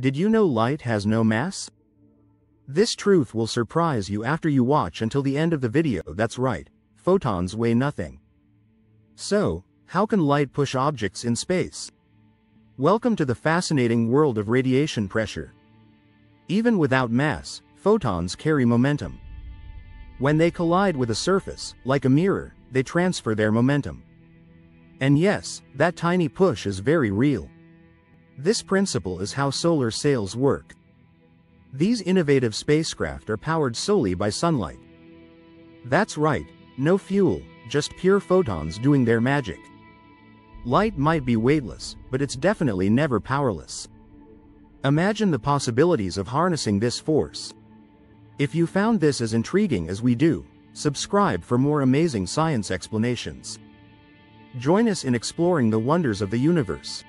Did you know light has no mass? This truth will surprise you after you watch until the end of the video that's right, photons weigh nothing. So, how can light push objects in space? Welcome to the fascinating world of radiation pressure. Even without mass, photons carry momentum. When they collide with a surface, like a mirror, they transfer their momentum. And yes, that tiny push is very real. This principle is how solar sails work. These innovative spacecraft are powered solely by sunlight. That's right, no fuel, just pure photons doing their magic. Light might be weightless, but it's definitely never powerless. Imagine the possibilities of harnessing this force. If you found this as intriguing as we do, subscribe for more amazing science explanations. Join us in exploring the wonders of the universe.